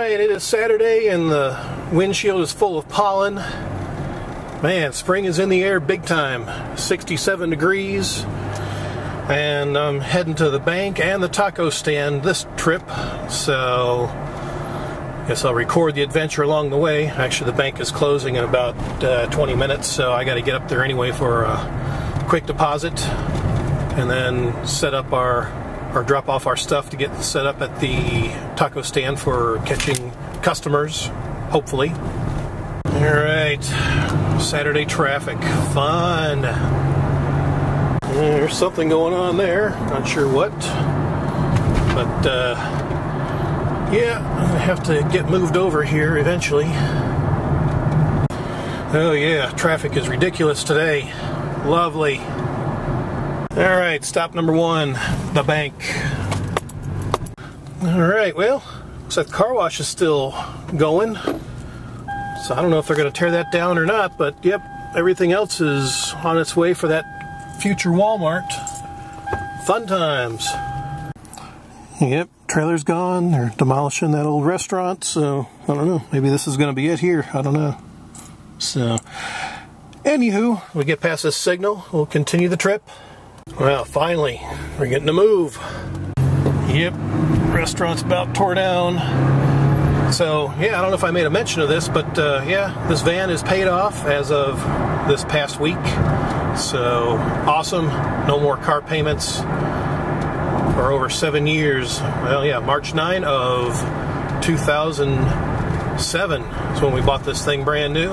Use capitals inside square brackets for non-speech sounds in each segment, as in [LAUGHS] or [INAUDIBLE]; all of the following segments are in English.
right, it is Saturday and the windshield is full of pollen. Man, spring is in the air big time. 67 degrees. And I'm heading to the bank and the taco stand this trip. So, guess I'll record the adventure along the way. Actually, the bank is closing in about uh, 20 minutes, so I got to get up there anyway for a quick deposit and then set up our or drop off our stuff to get set up at the taco stand for catching customers, hopefully. All right, Saturday traffic, fun. There's something going on there, not sure what, but uh, yeah, I have to get moved over here eventually. Oh yeah, traffic is ridiculous today. Lovely. All right, stop number one, the bank. All right, well, looks like the car wash is still going. So I don't know if they're going to tear that down or not, but yep, everything else is on its way for that future Walmart. Fun times. Yep, trailer's gone. They're demolishing that old restaurant, so I don't know. Maybe this is going to be it here. I don't know. So, anywho, we get past this signal. We'll continue the trip. Well, finally, we're getting to move. Yep, restaurant's about tore down. So, yeah, I don't know if I made a mention of this, but uh, yeah, this van is paid off as of this past week. So, awesome. No more car payments for over seven years. Well, yeah, March 9 of 2007 is when we bought this thing brand new.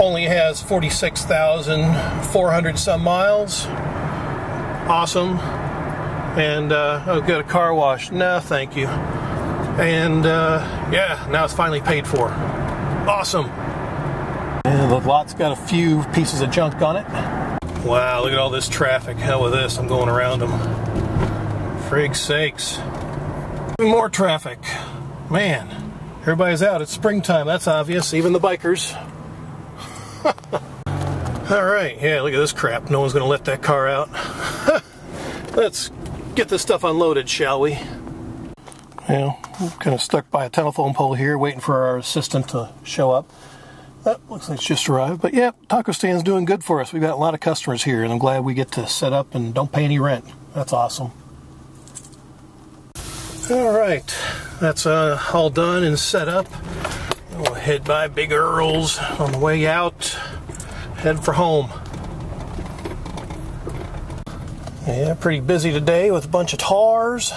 Only has 46,400 some miles awesome. And uh, oh, got a car wash. No, thank you. And uh, yeah, now it's finally paid for. Awesome. And the lot's got a few pieces of junk on it. Wow, look at all this traffic. Hell with this, I'm going around them. Frig sakes. More traffic. Man, everybody's out. It's springtime, that's obvious. Even the bikers. [LAUGHS] All right, yeah, look at this crap. No one's going to let that car out. [LAUGHS] Let's get this stuff unloaded, shall we? Well, I'm kind of stuck by a telephone pole here, waiting for our assistant to show up. That looks like it's just arrived. But yeah, taco stand's doing good for us. We've got a lot of customers here, and I'm glad we get to set up and don't pay any rent. That's awesome. All right, that's uh, all done and set up. We'll head by Big Earl's on the way out head for home. Yeah, pretty busy today with a bunch of tars.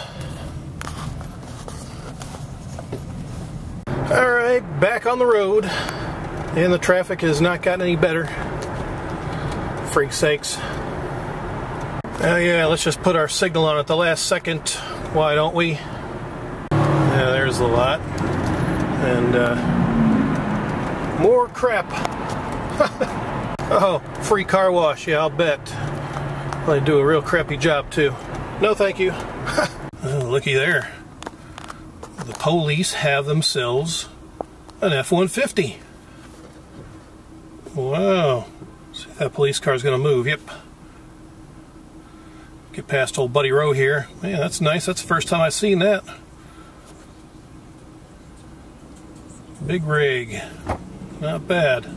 All right, back on the road, and the traffic has not gotten any better. Freak sakes. Oh yeah, let's just put our signal on at the last second. Why don't we? Yeah, there's the lot. And uh, more crap. [LAUGHS] Oh, free car wash. Yeah, I'll bet. They do a real crappy job too. No, thank you. oh, [LAUGHS] looky there. The police have themselves an F-150. Wow. See if that police car is going to move. Yep. Get past old Buddy Rowe here. Man, that's nice. That's the first time I've seen that. Big rig. Not bad.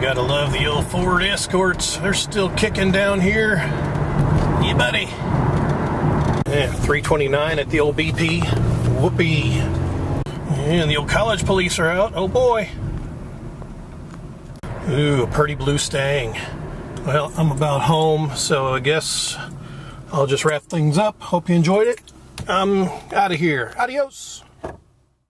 Gotta love the old Ford Escorts. They're still kicking down here. Yeah, buddy. Yeah, 329 at the old BP. Whoopee. And the old college police are out. Oh boy. Ooh, a pretty blue stang. Well, I'm about home, so I guess I'll just wrap things up. Hope you enjoyed it. I'm out of here. Adios.